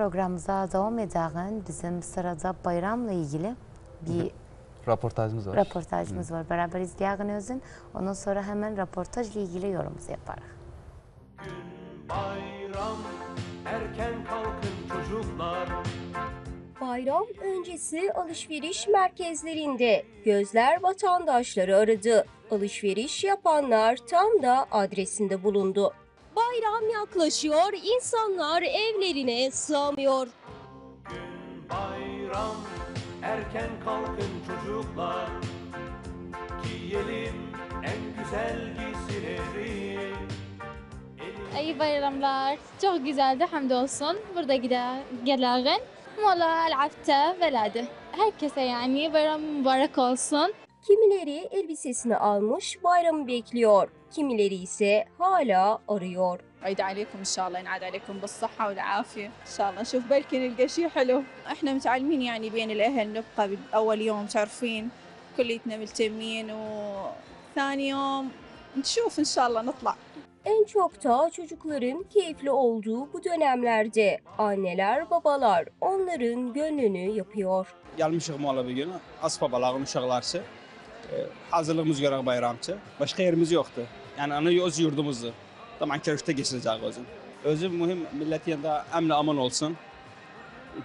programımıza devam ederken bizim sırada bayramla ilgili bir Röportajımız var. röportajımız var. Beraber izleyelim özün. Ondan sonra hemen röportajla ilgili yorumumuzu yaparız. Bayram erken kalkın çocuklar Bayram öncesi alışveriş merkezlerinde gözler vatandaşları aradı. Alışveriş yapanlar tam da adresinde bulundu. Bayram yaklaşıyor, insanlar evlerine sığamıyor. Bayram erken kalkın çocuklar Giyelim en güzel giysileri İyi bayramlar. Çok güzeldi hamdolsun. Burada gider gelen. Mola elafte velade. Herkese yani bayram mübarek olsun. Kimileri elbisesini almış bayramı bekliyor. Kimileri ise hala arıyor. عيد عليكم ان شاء الله ينعاد عليكم بالصحة والعافية ان شاء الله نشوف بلكي نلقى شيء حلو احنا متعلمين يعني بين الاهل نبقى باول يوم تعرفين كليتنا ملتمين وثاني يوم نشوف ان شاء الله نطلع En çok da çocukların keyifli olduğu bu dönemlerde anneler babalar onların gönlünü yapıyor. Gelmişik mola bir gün. Az babalağın uşaqlarçı. ee, hazırlığımız görək bayramçı. Başqa yerimiz yoxdur. Yəni ana öz yurdumuzdur. Tamam Kərkükdə keçirəcək özün. Özü mühüm millət yerində əmn aman olsun.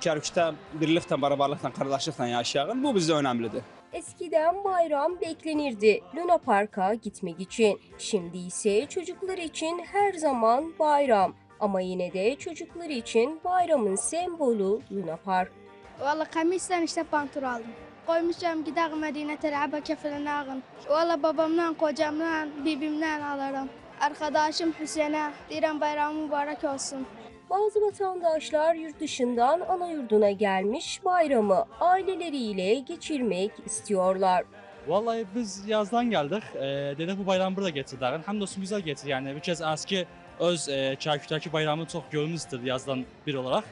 Kərkükdə birliklə, bərabərliklə, qardaşlıqla yaşayağın. Bu bizdə önəmlidir. Eskiden bayram beklenirdi Luna Park'a gitmek için. Şimdi ise çocuklar için her zaman bayram. Ama yine de çocuklar için bayramın sembolü Luna Park. Valla kamisten işte pantur aldım. Koymuşum gider Medine telaba kefelenağın. Valla babamdan, kocamdan, bibimden alırım. Arkadaşım Hüseyin'e diren bayramı mübarek olsun. Bazı vatandaşlar yurt dışından ana yurduna gelmiş bayramı aileleriyle geçirmek istiyorlar. Vallahi biz yazdan geldik. Ee, dedik bu bayramı burada getirdiler. Hamdolsun güzel getir yani. Bir kez eski öz e, Çarküt'teki bayramı çok görmüştür yazdan bir olarak.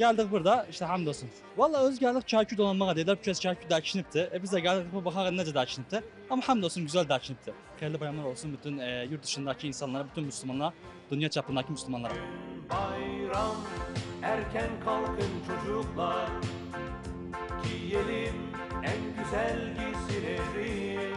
Geldik burada işte hamdolsun. Vallahi öz geldik Çarküt olmağa dediler. Bir kez Çarküt dakinipti. E biz de geldik bu bakalım nece dakinipti. Ama hamdolsun güzel dakinipti. Hayırlı bayramlar olsun bütün e, yurt dışındaki insanlara, bütün Müslümanlara, dünya çapındaki Müslümanlara. Bayram erken kalkın çocuklar Giyelim en güzel giysileri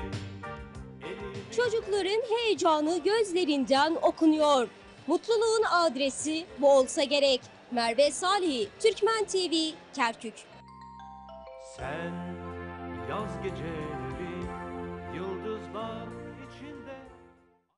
Çocukların heyecanı gözlerinden okunuyor. Mutluluğun adresi bu olsa gerek. Merve Salih, Türkmen TV, Kerkük. Sen yaz geceleri yıldızlar